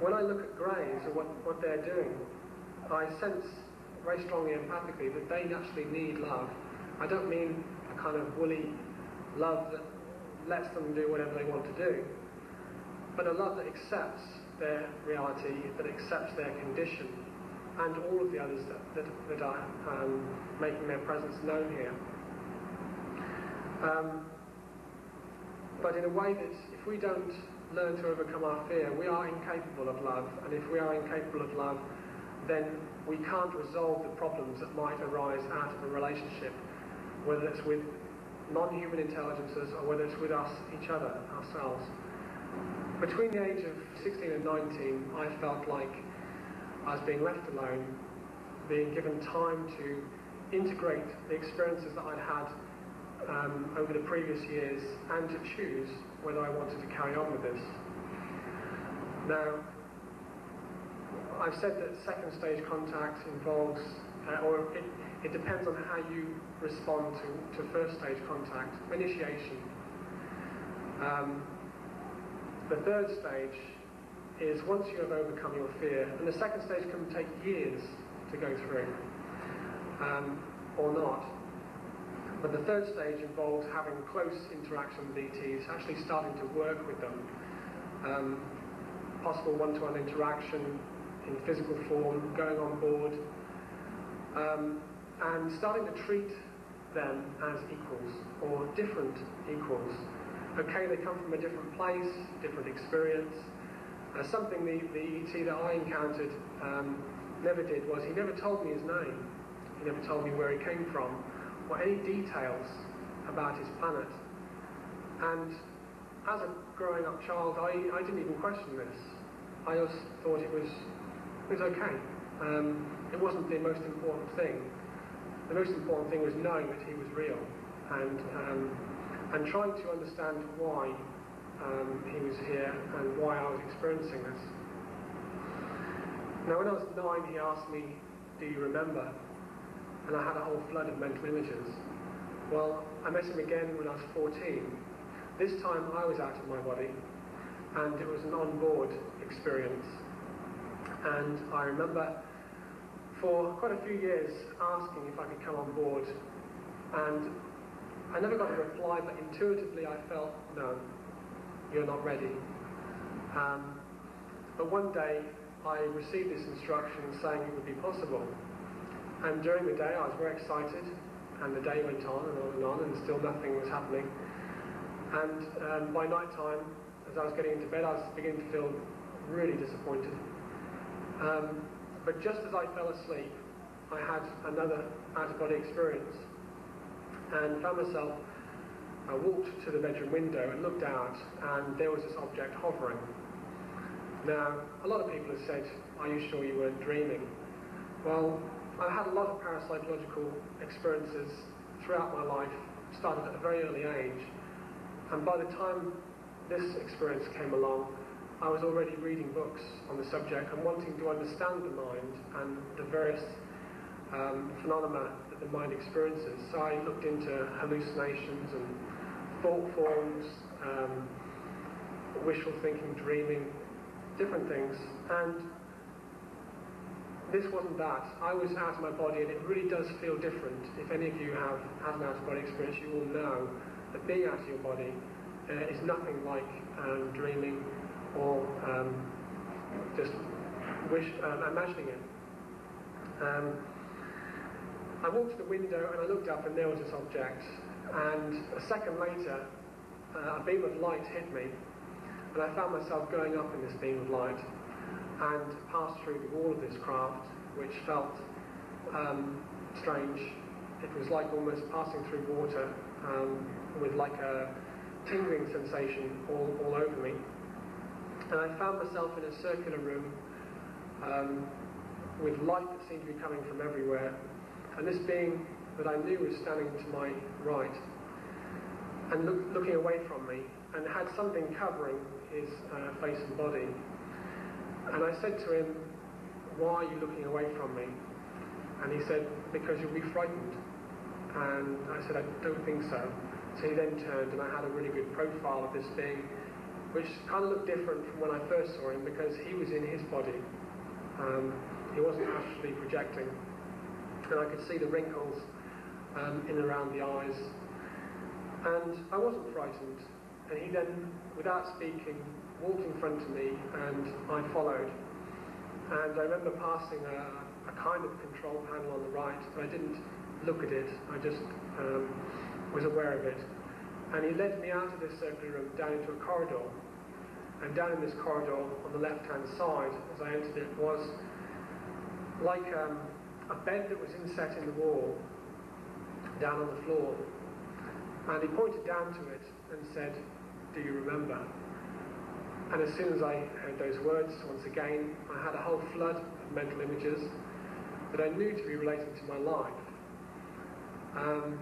when I look at greys and what, what they're doing, I sense very strongly empathically that they actually need love. I don't mean a kind of woolly love that lets them do whatever they want to do, but a love that accepts their reality, that accepts their condition, and all of the others that, that, that are um, making their presence known here. Um, but in a way that if we don't learn to overcome our fear, we are incapable of love. And if we are incapable of love, then we can't resolve the problems that might arise out of a relationship, whether it's with non-human intelligences or whether it's with us, each other, ourselves. Between the age of 16 and 19, I felt like I was being left alone, being given time to integrate the experiences that I'd had um, over the previous years and to choose whether I wanted to carry on with this. Now, I've said that second stage contact involves, uh, or it, it, depends on how you respond to, to first stage contact, initiation. Um, the third stage is once you have overcome your fear, and the second stage can take years to go through, um, or not. But the third stage involves having close interaction with ETs, actually starting to work with them. Um, possible one-to-one interaction in physical form, going on board, um, and starting to treat them as equals or different equals. Okay, they come from a different place, different experience. Uh, something the, the ET that I encountered um, never did was he never told me his name. He never told me where he came from or any details about his planet. And as a growing up child, I, I didn't even question this. I just thought it was, it was okay. Um, it wasn't the most important thing. The most important thing was knowing that he was real and, um, and trying to understand why um, he was here and why I was experiencing this. Now, when I was nine, he asked me, Do you remember? And I had a whole flood of mental images. Well, I met him again when I was 14. This time I was out of my body, and it was an on-board experience. And I remember for quite a few years asking if I could come on board, and I never got a reply, but intuitively I felt, no, you're not ready. Um, but one day I received this instruction saying it would be possible. And during the day, I was very excited, and the day went on and on and on, and still nothing was happening. And um, by night time, as I was getting into bed, I was beginning to feel really disappointed. Um, but just as I fell asleep, I had another out-of-body experience, and found myself. I walked to the bedroom window and looked out, and there was this object hovering. Now, a lot of people have said, "Are you sure you weren't dreaming?" Well, I've had a lot of parapsychological experiences throughout my life, started at a very early age. And by the time this experience came along, I was already reading books on the subject and wanting to understand the mind and the various um, phenomena that the mind experiences. So I looked into hallucinations and thought forms, um, wishful thinking, dreaming, different things. And this wasn't that. I was out of my body, and it really does feel different. If any of you have had an out-of-body experience, you will know that being out of your body uh, is nothing like um, dreaming or um, just wish, um, imagining it. Um, I walked to the window and I looked up, and there was this object. And a second later, uh, a beam of light hit me, and I found myself going up in this beam of light and passed through the wall of this craft, which felt um, strange. It was like almost passing through water um, with like a tingling sensation all, all over me. And I found myself in a circular room um, with light that seemed to be coming from everywhere. And this being that I knew was standing to my right and look, looking away from me and had something covering his uh, face and body. And I said to him, why are you looking away from me? And he said, because you'll be frightened. And I said, I don't think so. So he then turned and I had a really good profile of this being which kind of looked different from when I first saw him because he was in his body. Um, he wasn't actually projecting. And I could see the wrinkles um, in and around the eyes. And I wasn't frightened. And he then, without speaking, walked in front of me and I followed. And I remember passing a, a kind of control panel on the right, but I didn't look at it. I just um, was aware of it. And he led me out of this circular room down into a corridor. And down in this corridor, on the left-hand side, as I entered it, was like um, a bed that was inset in the wall, down on the floor. And he pointed down to it and said, Do you remember? And as soon as I heard those words, once again, I had a whole flood of mental images that I knew to be relating to my life. Um,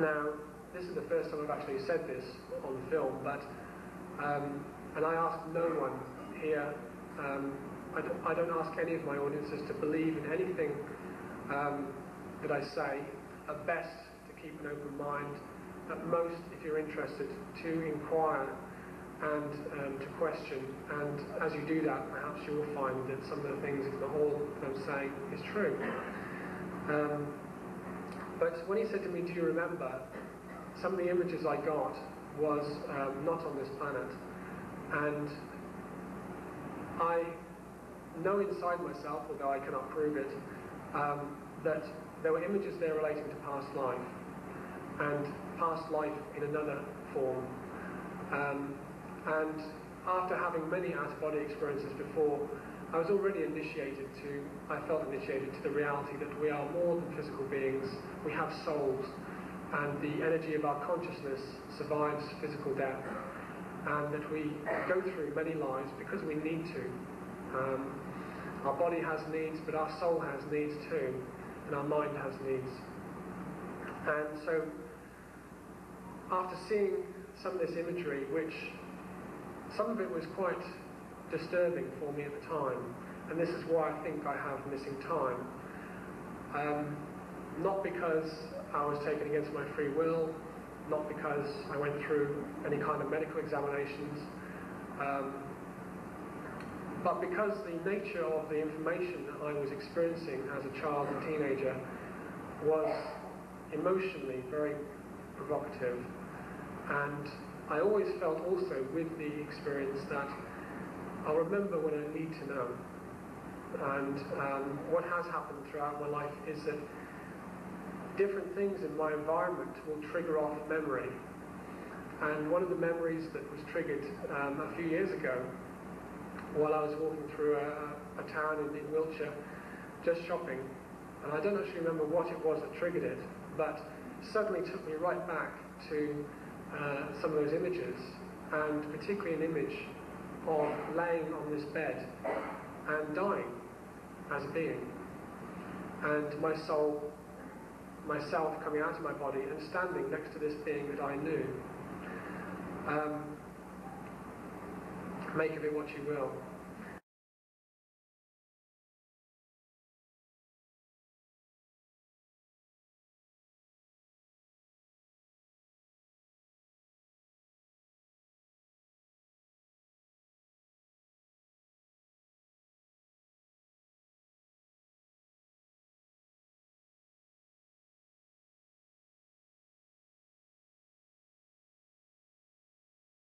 now, this is the first time I've actually said this on film, but, um, and I ask no one here, um, I, don't, I, don't, ask any of my audiences to believe in anything um, that I say. At best, to keep an open mind. At most, if you're interested, to inquire and um, to question. And as you do that, perhaps you will find that some of the things, if not all I'm saying, is true. Um, but when he said to me, Do you remember? Some of the images I got was um, not on this planet. And I know inside myself, although I cannot prove it, um, that there were images there relating to past life and past life in another form. Um, and after having many out-of-body experiences before, I was already initiated to, I felt initiated to the reality that we are more than physical beings, we have souls, and the energy of our consciousness survives physical death, and that we go through many lives because we need to. Um, our body has needs, but our soul has needs too, and our mind has needs. And so, after seeing some of this imagery, which some of it was quite disturbing for me at the time, and this is why I think I have missing time. Um, not because I was taken against my free will, not because I went through any kind of medical examinations, um, but because the nature of the information that I was experiencing as a child and teenager was emotionally very provocative. And I always felt also with the experience that I'll remember when I need to know. And um, what has happened throughout my life is that different things in my environment will trigger off memory. And one of the memories that was triggered um, a few years ago, while I was walking through a, a town in, in Wiltshire, just shopping, and I don't actually remember what it was that triggered it, but suddenly took me right back to uh, some of those images, and particularly an image of laying on this bed and dying as a being. And my soul, myself coming out of my body and standing next to this being that I knew. Um, make of it what you will.